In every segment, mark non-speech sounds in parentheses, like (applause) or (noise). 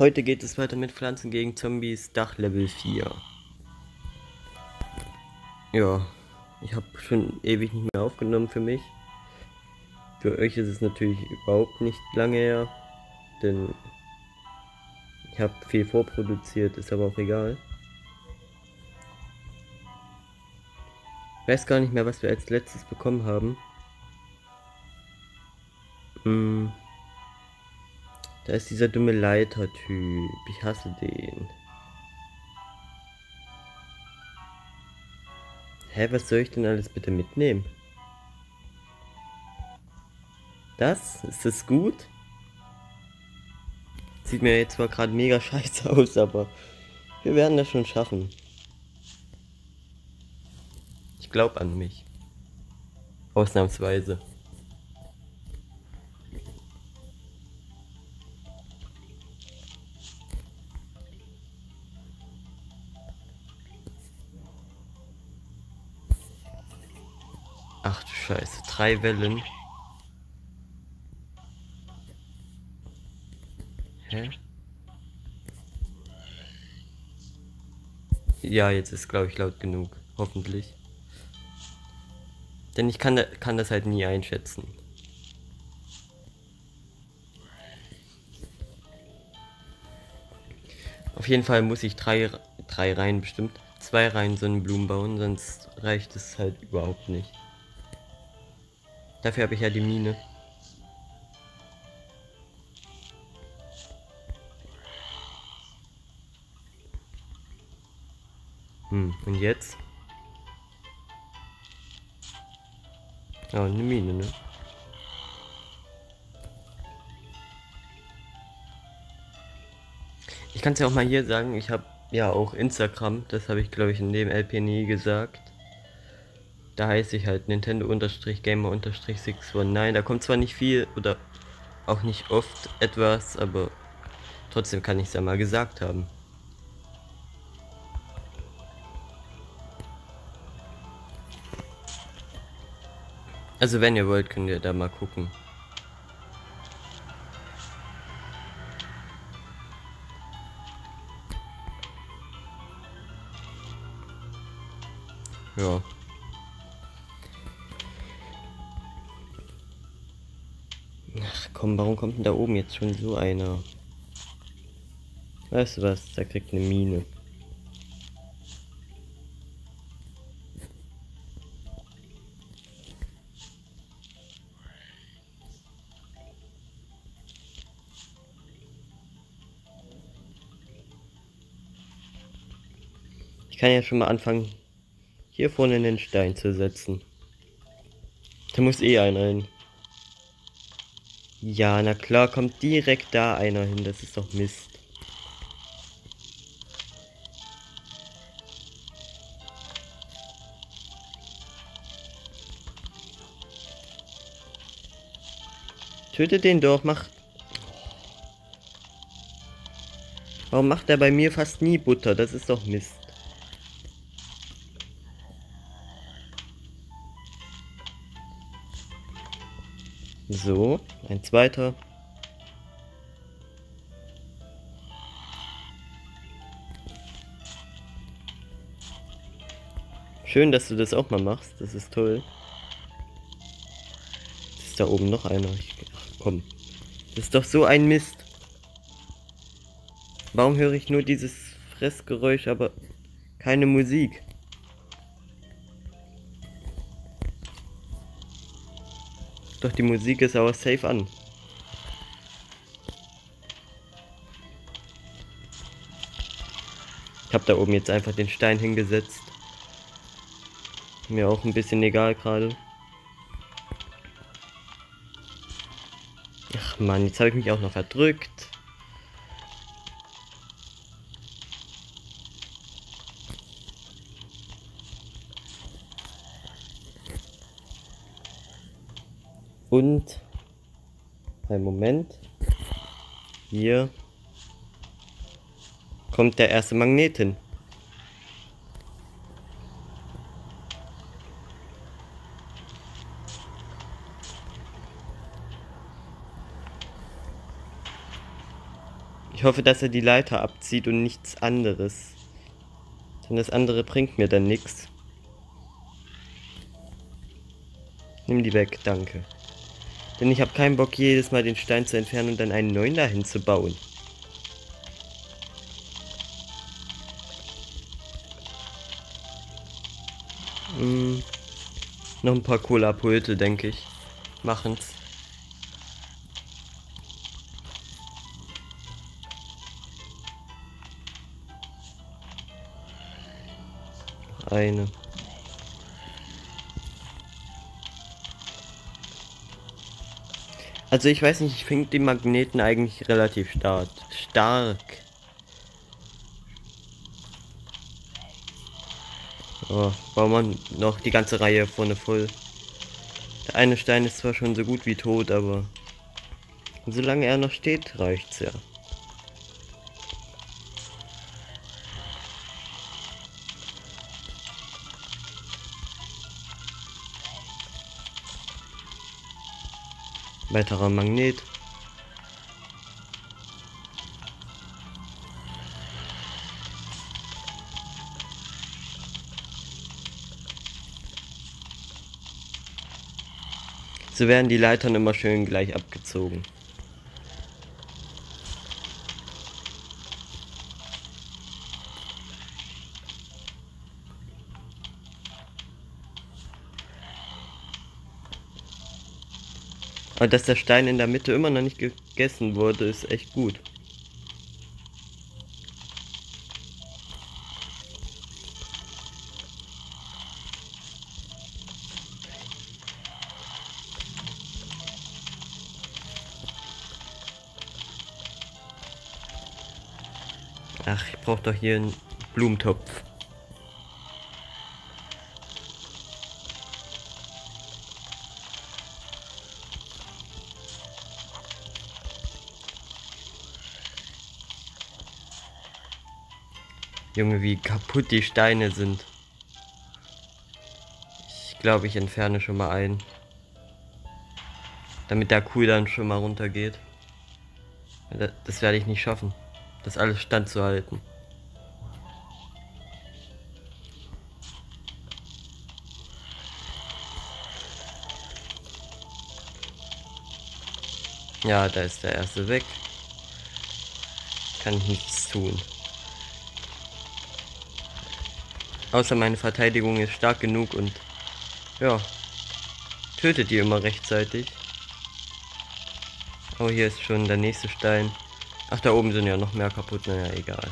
Heute geht es weiter mit Pflanzen gegen Zombies, Dach Level 4. Ja, ich habe schon ewig nicht mehr aufgenommen für mich. Für euch ist es natürlich überhaupt nicht lange her, denn ich habe viel vorproduziert, ist aber auch egal. Ich weiß gar nicht mehr, was wir als letztes bekommen haben. Hm. Da ist dieser dumme Leiter-Typ. Ich hasse den. Hä, was soll ich denn alles bitte mitnehmen? Das? Ist das gut? Sieht mir jetzt zwar gerade mega (laughs) scheiße aus, aber wir werden das schon schaffen. Ich glaube an mich. Ausnahmsweise. Scheiße, drei Wellen. Hä? Ja, jetzt ist glaube ich laut genug. Hoffentlich. Denn ich kann, kann das halt nie einschätzen. Auf jeden Fall muss ich drei, drei Reihen bestimmt, zwei Reihen Sonnenblumen bauen, sonst reicht es halt überhaupt nicht. Dafür habe ich ja die Mine. Hm, und jetzt? Ja, eine Mine, ne? Ich kann es ja auch mal hier sagen, ich habe ja auch Instagram, das habe ich glaube ich in dem LP nie gesagt. Da heiße ich halt Nintendo-Gamer-619. Da kommt zwar nicht viel oder auch nicht oft etwas, aber trotzdem kann ich es ja mal gesagt haben. Also wenn ihr wollt, könnt ihr da mal gucken. Ja. Komm, warum kommt denn da oben jetzt schon so einer? Weißt du was, da kriegt eine Mine. Ich kann ja schon mal anfangen, hier vorne in den Stein zu setzen. Da muss eh einer hin. Ja, na klar, kommt direkt da einer hin. Das ist doch Mist. Töte den doch, mach... Warum macht er bei mir fast nie Butter? Das ist doch Mist. So, ein zweiter. Schön, dass du das auch mal machst. Das ist toll. Das ist da oben noch einer. Ich, ach, komm. Das ist doch so ein Mist. Warum höre ich nur dieses Fressgeräusch, aber keine Musik? Doch die Musik ist aber safe an. Ich habe da oben jetzt einfach den Stein hingesetzt. Mir auch ein bisschen egal gerade. Ach man, jetzt habe ich mich auch noch verdrückt. Und ein Moment. Hier kommt der erste Magnet hin. Ich hoffe, dass er die Leiter abzieht und nichts anderes. Denn das andere bringt mir dann nichts. Nimm die weg, danke. Denn ich habe keinen Bock, jedes Mal den Stein zu entfernen und dann einen neuen dahin zu bauen. Hm, noch ein paar Cola-Pulte, denke ich. Machen's. Eine. Also ich weiß nicht, ich finde die Magneten eigentlich relativ stark. Stark. Oh, bauen wir noch die ganze Reihe vorne voll. Der eine Stein ist zwar schon so gut wie tot, aber solange er noch steht, reicht's ja. Weiterer Magnet. So werden die Leitern immer schön gleich abgezogen. Aber dass der Stein in der Mitte immer noch nicht gegessen wurde, ist echt gut. Ach, ich brauche doch hier einen Blumentopf. Junge, wie kaputt die Steine sind. Ich glaube, ich entferne schon mal einen. Damit der Kuh dann schon mal runtergeht. Das werde ich nicht schaffen, das alles standzuhalten. Ja, da ist der erste weg. Kann ich nichts tun. Außer meine Verteidigung ist stark genug und ja, tötet die immer rechtzeitig. Oh, hier ist schon der nächste Stein. Ach, da oben sind ja noch mehr kaputt. Naja, egal.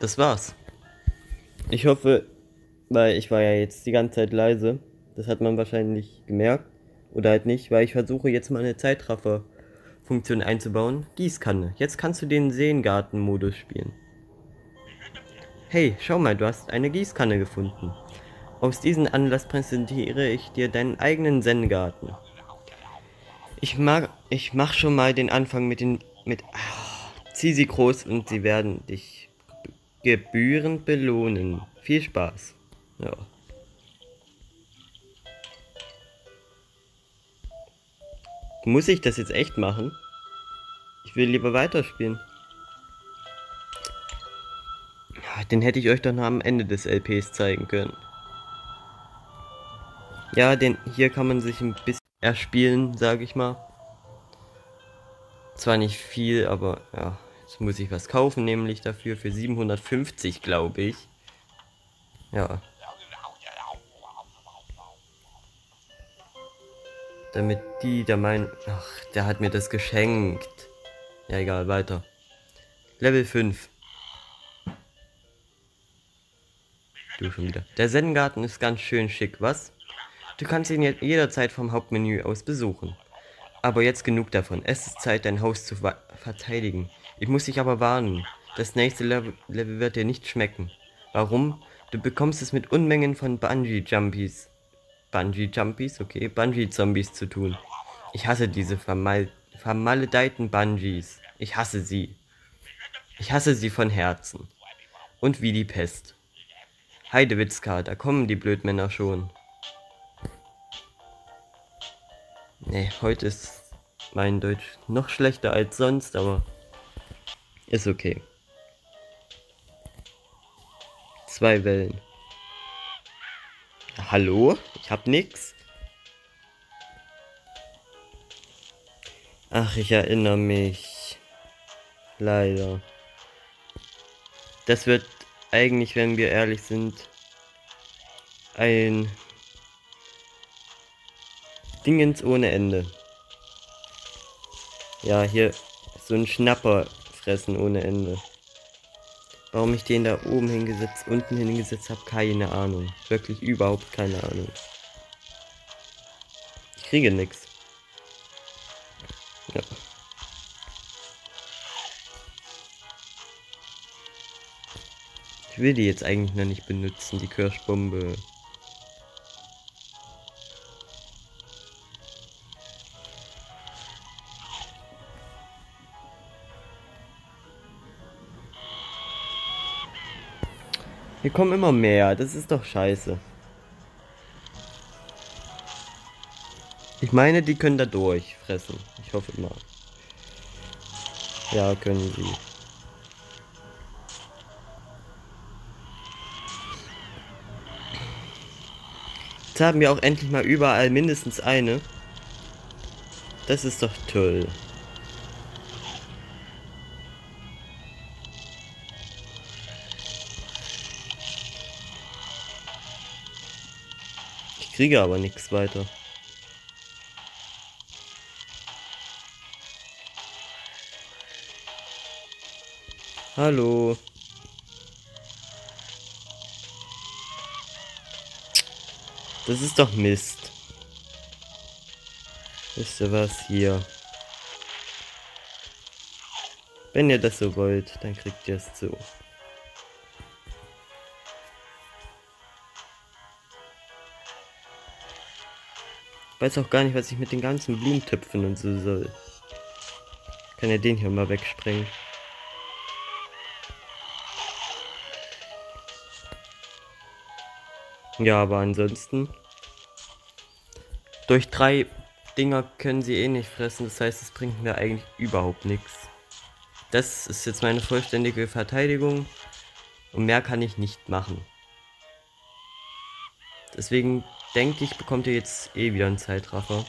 Das war's. Ich hoffe, weil ich war ja jetzt die ganze Zeit leise. Das hat man wahrscheinlich gemerkt. Oder halt nicht, weil ich versuche jetzt mal eine Zeitraffer-Funktion einzubauen. Gießkanne. Jetzt kannst du den Seengarten-Modus spielen. Hey, schau mal, du hast eine Gießkanne gefunden. Aus diesem Anlass präsentiere ich dir deinen eigenen Zen-Garten. Ich ich mach schon mal den Anfang mit den, mit, ah, zieh sie groß und sie werden dich gebührend belohnen. Viel Spaß. Ja. Muss ich das jetzt echt machen? Ich will lieber weiterspielen. Den hätte ich euch dann am Ende des LPs zeigen können. Ja, den hier kann man sich ein bisschen erspielen, sage ich mal. Zwar nicht viel, aber ja. Jetzt muss ich was kaufen, nämlich dafür für 750, glaube ich. Ja. Damit die da meinen... Ach, der hat mir das geschenkt. Ja, egal, weiter. Level 5. Du schon wieder. Der Zen-Garten ist ganz schön schick, was? Du kannst ihn jetzt jederzeit vom Hauptmenü aus besuchen. Aber jetzt genug davon. Es ist Zeit, dein Haus zu verteidigen. Ich muss dich aber warnen. Das nächste Level, wird dir nicht schmecken. Warum? Du bekommst es mit Unmengen von Bungee-Jumpies. Bungee-Jumpies? Okay. Bungee-Zombies zu tun. Ich hasse diese vermal vermaledeiten Bungees. Ich hasse sie. Ich hasse sie von Herzen. Und wie die Pest. Heidewitzka, da kommen die Blödmänner schon. Nee, heute ist mein Deutsch noch schlechter als sonst, aber ist okay. Zwei Wellen. Hallo? Ich hab nix. Ach, ich erinnere mich. Leider. Das wird eigentlich, wenn wir ehrlich sind, ein Dingens ohne Ende. Ja, hier so ein Schnapper fressen ohne Ende. Warum ich den da oben hingesetzt, unten hingesetzt habe, keine Ahnung. Wirklich überhaupt keine Ahnung. Ich kriege nichts. Ja. Ich will die jetzt eigentlich noch nicht benutzen, die Kirschbombe. Hier kommen immer mehr. Das ist doch scheiße. Ich meine, die können da durchfressen. Ich hoffe mal. Ja, können sie. Jetzt haben wir auch endlich mal überall mindestens eine. Das ist doch toll. Kriege aber nichts weiter. Hallo. Das ist doch Mist. Wisst ihr was hier? Wenn ihr das so wollt, dann kriegt ihr es so. Weiß auch gar nicht, was ich mit den ganzen Blumentöpfen und so soll. kann ja den hier mal wegsprengen. Ja, aber ansonsten. Durch drei Dinger können sie eh nicht fressen. Das heißt, es bringt mir eigentlich überhaupt nichts. Das ist jetzt meine vollständige Verteidigung. Und mehr kann ich nicht machen. Deswegen denke ich, bekommt ihr jetzt eh wieder einen Zeitraffer.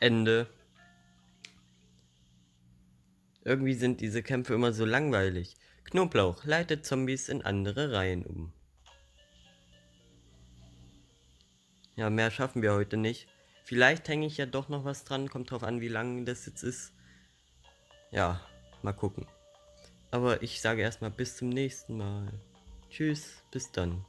Ende. Irgendwie sind diese Kämpfe immer so langweilig. Knoblauch leitet Zombies in andere Reihen um. Ja, mehr schaffen wir heute nicht. Vielleicht hänge ich ja doch noch was dran, kommt drauf an, wie lang das jetzt ist. Ja, mal gucken. Aber ich sage erstmal bis zum nächsten Mal. Tschüss, bis dann.